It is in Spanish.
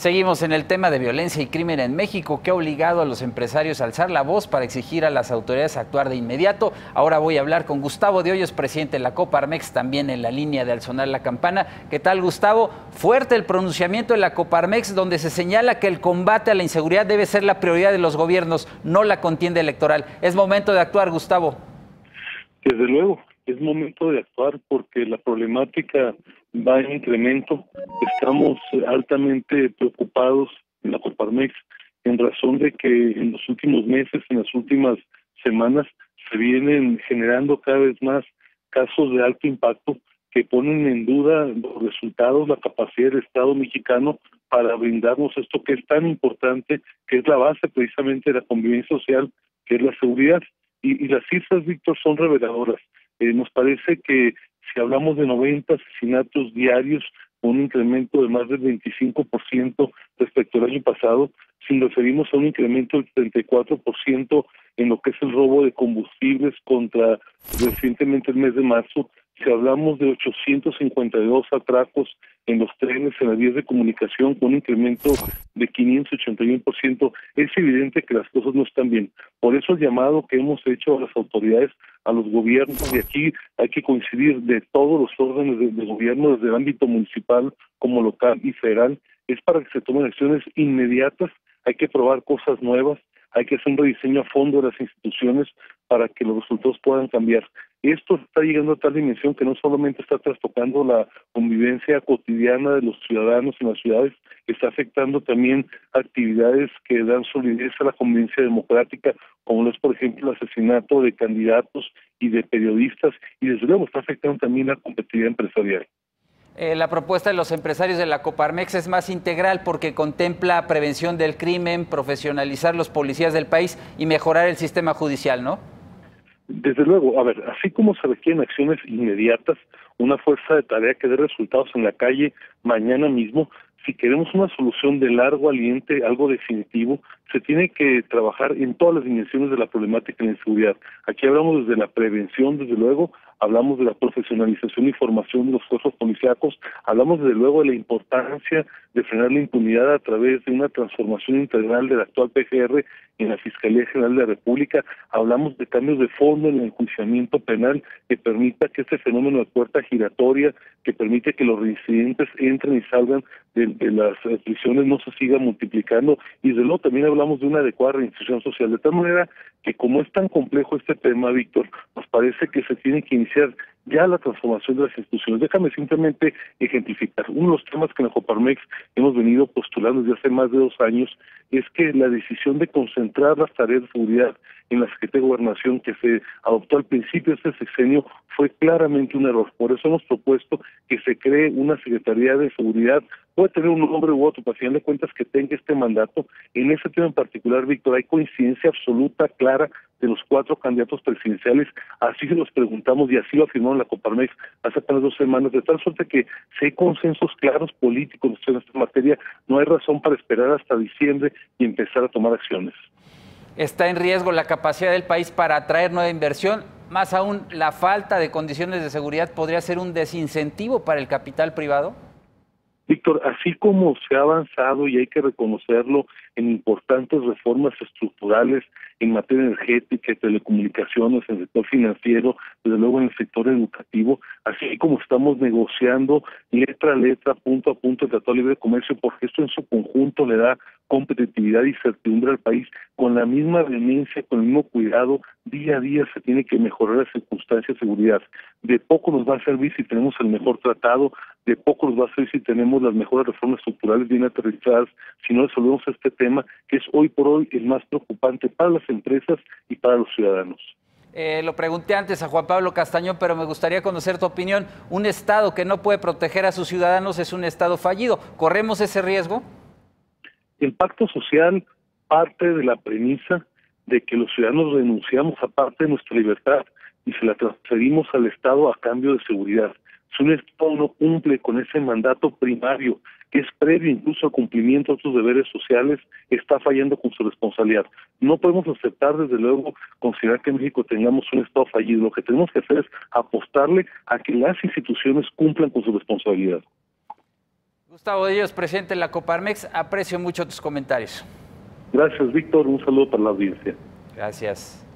Seguimos en el tema de violencia y crimen en México, que ha obligado a los empresarios a alzar la voz para exigir a las autoridades actuar de inmediato. Ahora voy a hablar con Gustavo de Hoyos, presidente de la Coparmex, también en la línea de al sonar la campana. ¿Qué tal, Gustavo? Fuerte el pronunciamiento de la Coparmex, donde se señala que el combate a la inseguridad debe ser la prioridad de los gobiernos, no la contienda electoral. Es momento de actuar, Gustavo. Desde luego, es momento de actuar porque la problemática va en incremento. Estamos altamente preocupados en la Coparmex en razón de que en los últimos meses, en las últimas semanas, se vienen generando cada vez más casos de alto impacto que ponen en duda los resultados, la capacidad del Estado mexicano para brindarnos esto que es tan importante, que es la base precisamente de la convivencia social, que es la seguridad. Y, las cifras, Víctor, son reveladoras. Eh, nos parece que si hablamos de 90 asesinatos diarios, un incremento de más del 25% respecto al año pasado, si nos referimos a un incremento del 34% en lo que es el robo de combustibles contra recientemente el mes de marzo, si hablamos de 852 atracos en los trenes, en las vías de comunicación, con un incremento de 581%, es evidente que las cosas no están bien. Por eso el llamado que hemos hecho a las autoridades, a los gobiernos, y aquí hay que coincidir de todos los órdenes de, gobierno, desde el ámbito municipal como local y federal, es para que se tomen acciones inmediatas, hay que probar cosas nuevas, hay que hacer un rediseño a fondo de las instituciones para que los resultados puedan cambiar. Esto está llegando a tal dimensión que no solamente está trastocando la convivencia cotidiana de los ciudadanos en las ciudades, está afectando también actividades que dan solidez a la convivencia democrática, como es, por ejemplo, el asesinato de candidatos y de periodistas, y desde luego está afectando también la competitividad empresarial. Eh, la propuesta de los empresarios de la Coparmex es más integral porque contempla prevención del crimen, profesionalizar los policías del país y mejorar el sistema judicial, ¿no? Desde luego, a ver, así como se requieren acciones inmediatas, una fuerza de tarea que dé resultados en la calle mañana mismo, si queremos una solución de largo aliente, algo definitivo, se tiene que trabajar en todas las dimensiones de la problemática de la inseguridad. Aquí hablamos desde la prevención, desde luego, hablamos de la profesionalización y formación de los cuerpos policíacos, hablamos desde luego de la importancia de frenar la impunidad a través de una transformación integral del actual PGR en la Fiscalía General de la República, hablamos de cambios de fondo en el enjuiciamiento penal que permita que este fenómeno de puerta giratoria, que permite que los residentes entren y salgan de, las prisiones no se siga multiplicando. Y desde luego también hablamos de una adecuada reinserción social, de tal manera que como es tan complejo este tema, Víctor, nos parece que se tiene que iniciar ya la transformación de las instituciones. Déjame simplemente ejemplificar. Uno de los temas que en la Coparmex hemos venido postulando desde hace más de dos años es que la decisión de concentrar las tareas de seguridad en la Secretaría de Gobernación que se adoptó al principio de este sexenio fue claramente un error. Por eso hemos propuesto que se cree una Secretaría de Seguridad, puede tener un nombre u otro, para final de cuentas que tenga este mandato. En ese tema en particular, Víctor, hay coincidencia absoluta, clara, de los cuatro candidatos presidenciales, así se los preguntamos y así lo afirmó la Coparmex hace apenas dos semanas, de tal suerte que si hay consensos claros políticos en esta materia, no hay razón para esperar hasta diciembre y empezar a tomar acciones. ¿Está en riesgo la capacidad del país para atraer nueva inversión? Más aún, la falta de condiciones de seguridad podría ser un desincentivo para el capital privado. Víctor, así como se ha avanzado y hay que reconocerlo en importantes reformas estructurales en materia energética, telecomunicaciones, en el sector financiero, desde luego en el sector educativo, así como estamos negociando letra a letra, punto a punto el Tratado de Libre Comercio, porque esto en su conjunto le da competitividad y certidumbre al país, con la misma vehemencia, con el mismo cuidado, día a día se tiene que mejorar las circunstancias de seguridad. De poco nos va a servir si tenemos el mejor tratado, de poco nos va a servir si tenemos las mejores reformas estructurales bien aterrizadas, si no resolvemos este tema que es hoy por hoy el más preocupante para las empresas y para los ciudadanos. Eh, lo pregunté antes a Juan Pablo Castañón, pero me gustaría conocer tu opinión. Un Estado que no puede proteger a sus ciudadanos es un Estado fallido. ¿Corremos ese riesgo? El pacto social parte de la premisa de que los ciudadanos renunciamos a parte de nuestra libertad y se la transferimos al Estado a cambio de seguridad. Si un Estado no cumple con ese mandato primario que es previo incluso al cumplimiento de otros deberes sociales, está fallando con su responsabilidad. No podemos aceptar, desde luego, considerar que en México tengamos un Estado fallido. Lo que tenemos que hacer es apostarle a que las instituciones cumplan con su responsabilidad. Gustavo Díaz, presidente de la Coparmex, aprecio mucho tus comentarios. Gracias, Víctor. Un saludo para la audiencia. Gracias.